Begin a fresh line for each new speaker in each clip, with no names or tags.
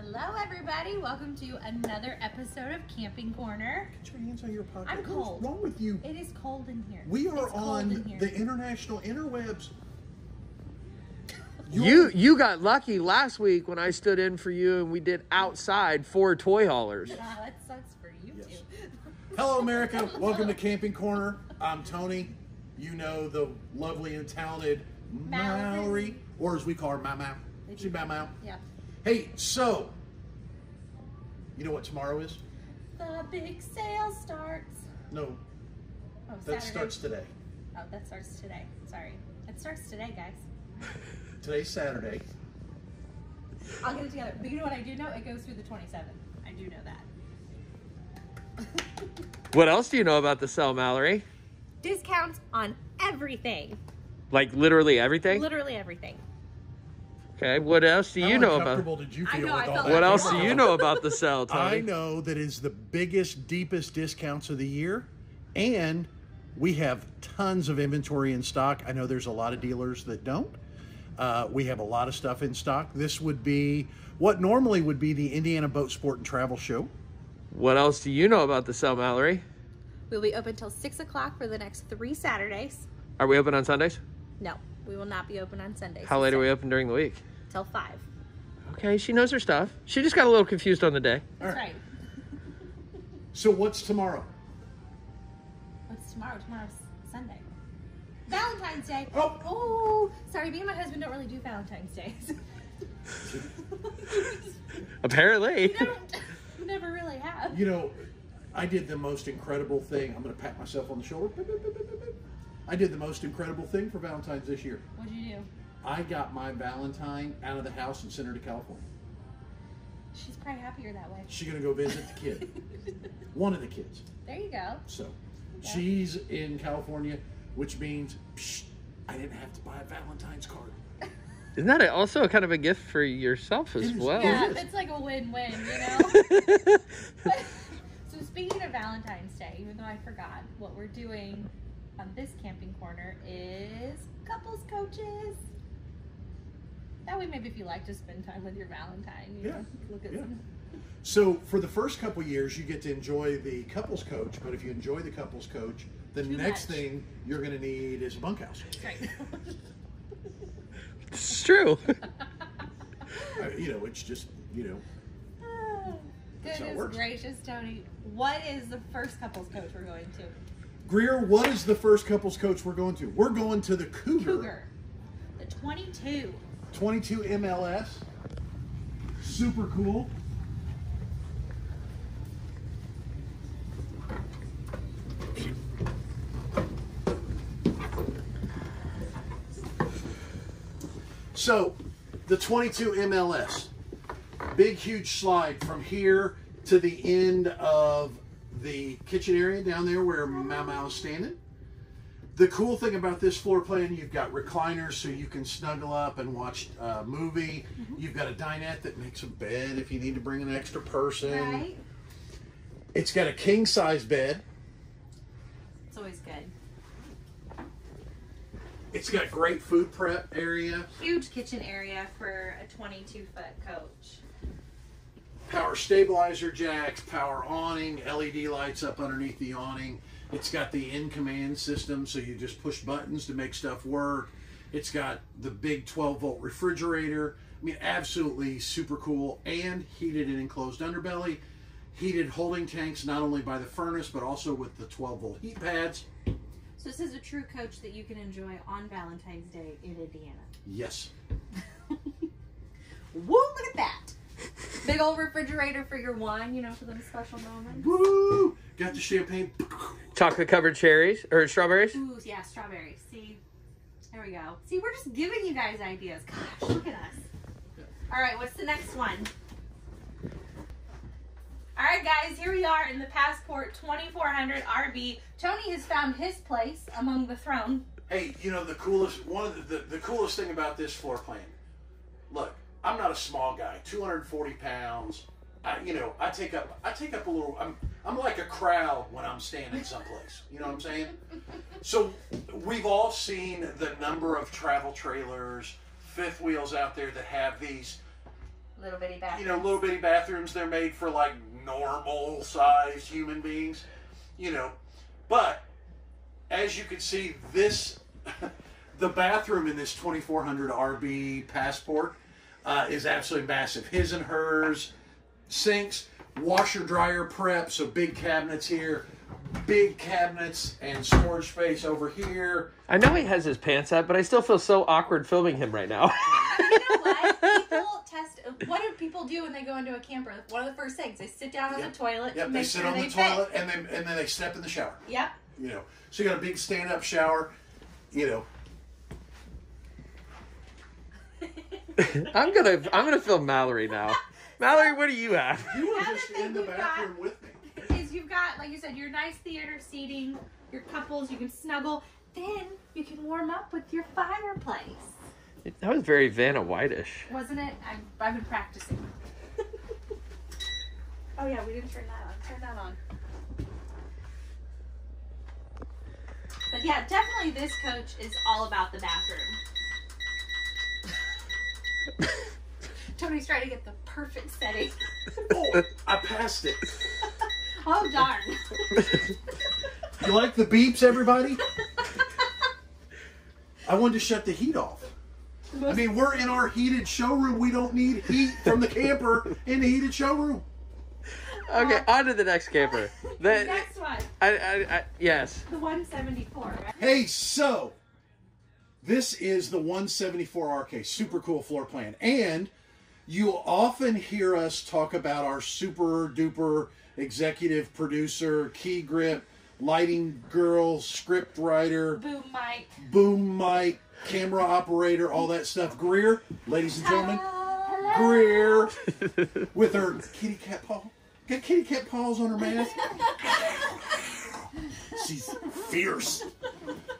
Hello, everybody. Welcome to another episode of Camping Corner.
Get your hands on your pocket.
I'm cold.
What's wrong with you?
It is cold in here.
We are
It's
on
in
the international interwebs.
You you got lucky last week when I stood in for you and we did outside for toy haulers.
Ah, that sucks for you
Yes.
too.
Hello, America. Welcome to Camping Corner. I'm Tony. You know the lovely and talented
Mallory.
Mallory, or as we call her, Mau Mau. She Mau Mau.
Yeah.
Hey, so you know what tomorrow is?
The big sale starts.
No,
Oh,
that
Saturday.
starts today.
Oh, that starts today. Sorry. It starts today, guys.
Today's Saturday.
I'll get it together. But you know what I do know? It goes through the 27th. I do know that.
What else do you know about the sale, Mallory?
Discounts on everything.
Like literally everything?
Literally everything.
Okay, what else do
How
you know about
uncomfortable did you
I
feel
know,
with all
felt
that?
What
like-
else do you know about the sale,
I
Tony?
know that is the biggest, deepest discounts of the year, and we have tons of inventory in stock. I know there's a lot of dealers that don't. Uh, we have a lot of stuff in stock. This would be what normally would be the Indiana Boat Sport and Travel Show.
What else do you know about the sale, Mallory?
We'll be open till 6 o'clock for the next three Saturdays.
Are we open on Sundays?
No, we will not be open on Sundays.
How late are we open during the week?
Till 5.
Okay, she knows her stuff. She just got a little confused on the day.
That's right.
So what's tomorrow?
What's tomorrow? Tomorrow's Sunday. Valentine's Day.
Oh.
Oh, sorry. Me and my husband don't really do Valentine's Days.
Apparently.
we don't. We never really have.
You know, I did the most incredible thing. I'm going to pat myself on the shoulder. I did the most incredible thing for Valentine's this year.
What'd you do?
I got my Valentine out of the house and sent her to California.
She's probably happier that way.
She's going to go visit the kid, one of the kids.
There you go.
So she's in California, which means psh, I didn't have to buy a Valentine's card.
Isn't that also a kind of a gift for yourself as well?
Yeah,
is.
it's like a win-win, you know. so speaking of Valentine's Day, even though I forgot, what we're doing on this camping corner is couples coaches. That way, maybe if you like to spend time with your Valentine, you
Yeah,
know, look at
yeah.
some.
So for the first couple years, you get to enjoy the couples coach. But if you enjoy the couples coach, the
Too
next
much.
thing you're going to need is a bunkhouse.
Right.
It's true.
Uh, you know, it's just you know.
Oh,
That's how it
Goodness gracious, Tony. What is the first couples coach we're going to?
Greer, what is the first couples coach we're going to? We're going to the Cougar,
Cougar. The 22.
22 MLS. Super cool. So, the 22 MLS, big, huge slide from here to the end of the kitchen area down there where Mau is standing. The cool thing about this floor plan, you've got recliners so you can snuggle up and watch a movie. Mm-hmm. You've got a dinette that makes a bed if you need to bring an extra person.
Right?
It's got a king size bed.
It's always good.
It's got great food prep area,
Huge kitchen area for a 22 foot coach.
power stabilizer jacks, power awning, LED lights up underneath the awning. It's got the in command system, so you just push buttons to make stuff work. It's got the big 12 volt refrigerator. I mean, absolutely super cool and heated and enclosed underbelly. Heated holding tanks, not only by the furnace, but also with the 12 volt heat pads.
So this is a true coach that you can enjoy on Valentine's Day in Indiana.
Yes.
Look at that. Big old refrigerator for your wine, you know, for them special moments.
Woo! Got the champagne.
Chocolate covered cherries or strawberries?
Ooh, yeah, strawberries. See? There we go. See, we're just giving you guys ideas. Gosh, look at us. All right, what's the next one? All right, guys, here we are in the Passport 2400 RB. Tony has found his place among the throne.
Hey, you know the coolest one of the, the, the coolest thing about this floor plan. Look, I'm not a small guy, 240 pounds. I, you know, I take up I take up a little. I'm I'm like a crowd when I'm standing someplace. You know what I'm saying? So we've all seen the number of travel trailers, fifth wheels out there that have these
Little bitty bathroom.
you know, little bitty bathrooms. They're made for like normal sized human beings, you know. But as you can see, this the bathroom in this 2400 RB Passport uh, is absolutely massive. His and hers, sinks, washer dryer prep, so big cabinets here, big cabinets and storage space over here.
I know he has his pants up, but I still feel so awkward filming him right now.
you know what? People test. What do people do when they go into a camper? One of the first things they sit down on
Yep.
the toilet
Yep,
to
they
make
sit
sure
on
they
the
fit.
toilet and then and then they step in the shower.
Yep.
You know, so you got a big stand-up shower. You know,
I'm gonna I'm gonna film Mallory now. Mallory, what do you have?
you were
Another
just
thing
in the
we've got-
with me.
Is you've got like you said your nice theater seating, your couples you can snuggle. Then you can warm up with your fireplace.
That was very Vanna Whitish.
Wasn't it? I, I've been practicing. oh yeah, we didn't turn that on. Turn that on. But yeah, definitely this coach is all about the bathroom. Tony's trying to get the perfect setting.
Oh, I passed it.
oh darn.
You like the beeps, everybody? I wanted to shut the heat off. I mean, we're in our heated showroom. We don't need heat from the camper in the heated showroom.
Okay, uh, on to the next camper. The,
Next one,
I, I, I, yes.
the 174. Right?
Hey, so this is the 174 RK, super cool floor plan. And you'll often hear us talk about our super duper executive producer, key grip, lighting girl, script writer,
Boom mic.
boom mic, camera operator, all that stuff. Greer, ladies and gentlemen,
Hello.
Greer with her kitty cat paw. Got kitty cat paws on her mask. She's fierce.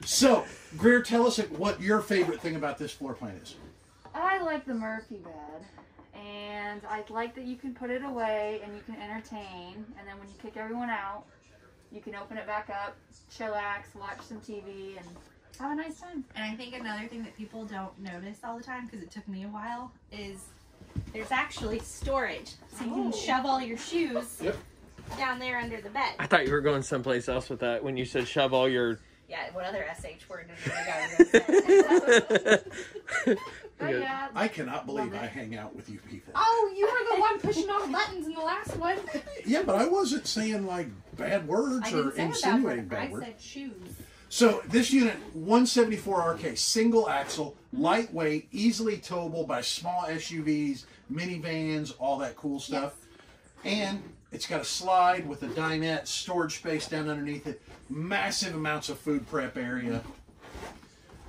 So, Greer, tell us what your favorite thing about this floor plan is.
I like the Murphy bed, and I like that you can put it away and you can entertain, and then when you kick everyone out, you can open it back up, chillax, watch some TV, and have a nice time.
And I think another thing that people don't notice all the time, because it took me a while, is there's actually storage. So you can
Oh.
shove all your shoes
Yep.
down there under the bed.
I thought you were going someplace else with that when you said shove all your.
Yeah, what other SH word did I go with?
But yeah.
I cannot believe I hang out with you people.
Oh, you were the one pushing all the buttons in the last one.
Yeah, but I wasn't saying like bad words or
didn't say a bad
insinuating
word. I
bad words.
said shoes.
So this unit, 174 RK, single axle, lightweight, easily towable by small SUVs, minivans, all that cool stuff. And it's got a slide with a dinette, storage space down underneath it, massive amounts of food prep area.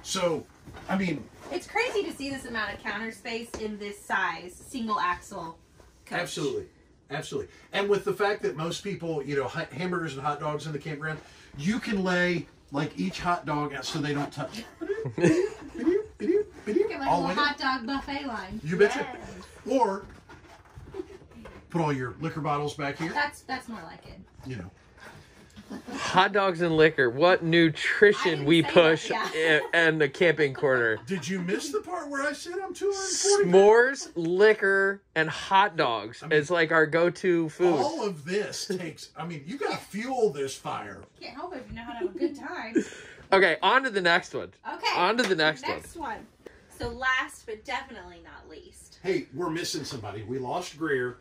So, I mean,
It's crazy to see this amount of counter space in this size single axle. Coach.
Absolutely, absolutely. And with the fact that most people, you know, ha- hamburgers and hot dogs in the campground, you can lay like each hot dog out so they don't touch.
Get like a
All
little
in it.
hot dog buffet line.
You betcha. Or put all your liquor bottles back here.
That's that's more like it.
You know.
Hot dogs and liquor. What nutrition we
say that,
push
yeah.
i- in the camping corner.
Did you miss the part where I said I'm 240?
S'mores, liquor, and hot dogs.
I mean-
It's like our go-to food.
All of this takes. I mean, you got to fuel this fire.
Can't help it if you know how to have a good time.
Okay, on to the next one.
Okay.
On to the next one.
Next one. So last but definitely not least,
Hey, we're missing somebody. We lost Greer.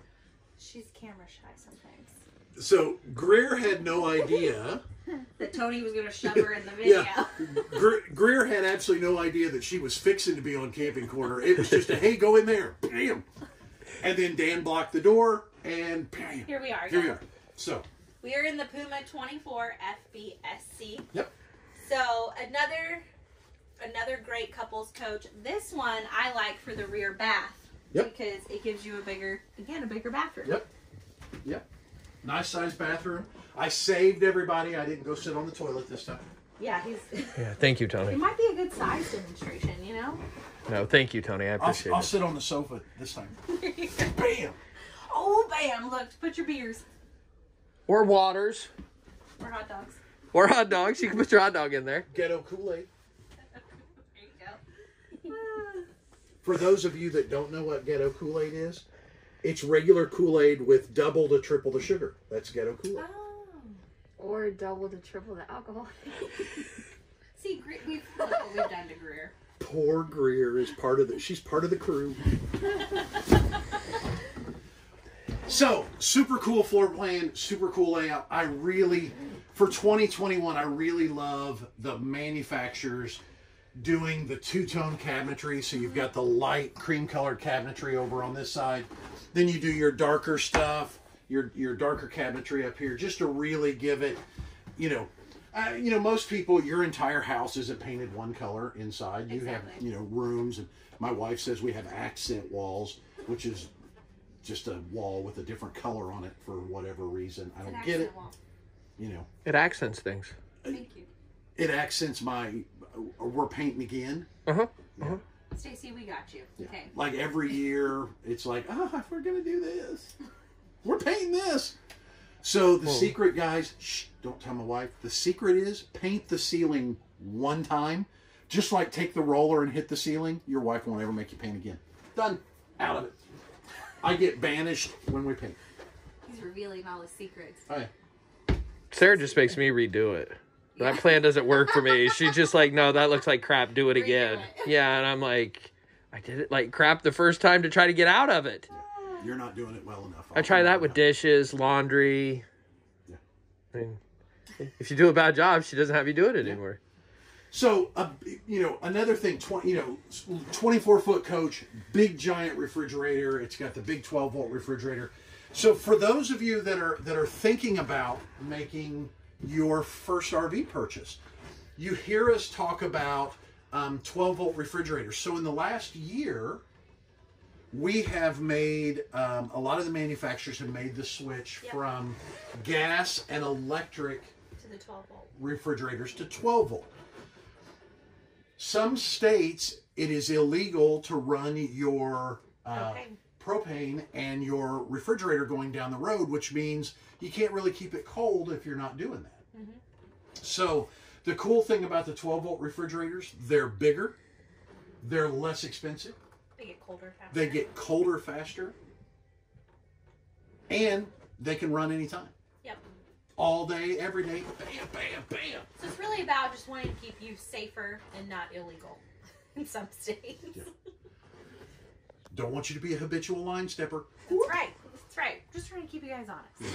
She's camera shy sometimes.
So Greer had no idea.
That Tony was gonna shove her in the video.
Yeah. Gre- Greer had absolutely no idea that she was fixing to be on Camping Corner. It was just a hey, go in there, bam, and then Dan blocked the door, and bam.
Here we are.
Here we are. So,
We are in the Puma 24 FBSC.
yep.
So another another great couples coach. This one I like for the rear bath.
Yep.
Because it gives you a bigger again a bigger bathroom.
Yep. Yep. Nice sized bathroom. I saved everybody. I didn't go sit on the toilet this time.
Yeah, he's
Yeah, thank you, Tony.
it might be a good size demonstration, you know?
No, thank you, Tony. I
I'll,
appreciate
I'll
it.
sit on the sofa this time. Bam.
oh bam, look, put your beers.
Or waters,
Or hot dogs.
or hot dogs. You can put your hot dog in there.
Ghetto Kool Aid.
There you go.
For those of you that don't know what Ghetto Kool Aid is, It's regular Kool Aid with double to triple the sugar. That's ghetto Kool Aid.
Oh.
Or double to triple the alcohol.
See, Gre- we've look what we've done to Greer.
Poor Greer is part of the. She's part of the crew. So super cool floor plan, super cool layout. I really, for 2021, I really love the manufacturers doing the two-tone cabinetry. So you've got the light cream-colored cabinetry over on this side, then you do your darker stuff, your your darker cabinetry up here, just to really give it, you know. Uh, you know, most people, your entire house isn't painted one color inside. You have, you know, rooms, and my wife says we have accent walls, which is just a wall with a different color on it for whatever reason. I don't get it.
wall.
You know,
It accents things.
Thank you.
it accents my. Uh, we're painting again.
Uh huh.
Stacy, we got you. Okay.
Like every year, it's like, ah, we're gonna do this. We're painting this. So the secret, guys, shh, don't tell my wife. The secret is paint the ceiling one time. Just like take the roller and hit the ceiling, your wife won't ever make you paint again. Done. Out of it. I get banished when we paint.
He's revealing all his secrets.
Oh, yeah.
Sarah just makes me redo it. That plan doesn't work for me. She's just like, no, that looks like crap. Do it
Redo
again.
it.
Yeah, and I'm like, I did it like crap the first time to try to get out of it.
You're not doing it well enough.
I try that with dishes, laundry.
Yeah.
I mean, if you do a bad job, she doesn't have you do it anymore.
So, uh, you know, another thing, 20, you know, 24 foot coach, big giant refrigerator. It's got the big 12 volt refrigerator. So, for those of you that are that are thinking about making your first RV purchase, you hear us talk about um, 12 volt refrigerators. So, in the last year, we have made um, a lot of the manufacturers have made the switch
Yep.
from gas and electric
To the 12 volt.
refrigerators to 12 volt. Some states, it is illegal to run your uh,
Propane.
Propane and your refrigerator going down the road, which means you can't really keep it cold if you're not doing that. Mm-hmm. So, the cool thing about the 12 volt refrigerators, they're bigger, they're less expensive,
They get colder faster.
they get colder faster, and they can run anytime.
Yep.
All day, every day, bam, bam, bam.
So it's really about just wanting to keep you safer and not illegal in some states.
Yeah. Don't want you to be a habitual line stepper.
That's right. That's right. Just trying to keep you guys honest.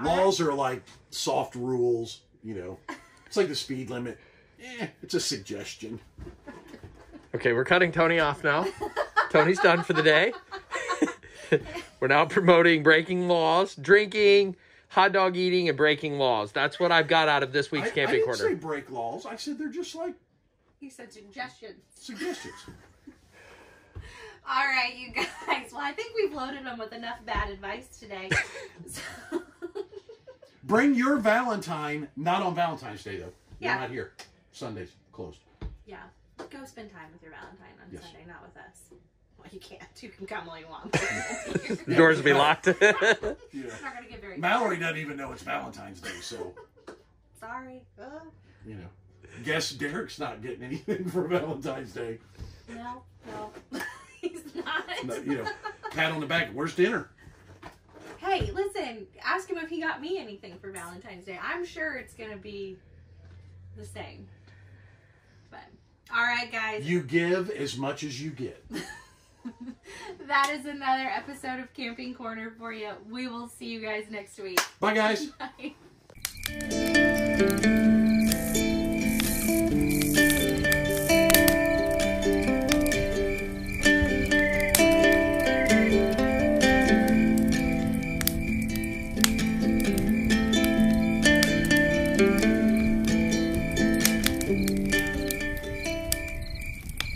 Laws are like soft rules, you know. It's like the speed limit. Eh, it's a suggestion.
Okay, we're cutting Tony off now. Tony's done for the day. we're now promoting breaking laws, drinking, hot dog eating, and breaking laws. That's what I've got out of this week's
I
camping
didn't
corner.
say break laws. I said they're just like
He said suggestions.
suggestions.
All right, you guys. Well, I think we've loaded them with enough bad advice today. So-
Bring your Valentine, not on Valentine's Day though. You're
Yeah.
not here. Sunday's closed.
yeah, go spend time with your Valentine on
Yes.
Sunday, not with us. Well, you can't. You can come all you want.
The doors will be locked.
Yeah.
It's not gonna get very.
Mallory doesn't even know it's Valentine's Day, so
Sorry. Uh,
you know. Guess Derek's not getting anything for Valentine's Day.
no, no, he's not.
No, you know, pat on the back. Where's dinner?
Hey, listen. Ask him if he got me anything for Valentine's Day. I'm sure it's gonna be the same. But all right, guys.
You give as much as you get.
that is another episode of Camping Corner for you. We will see you guys next week.
Bye, guys.
Bye.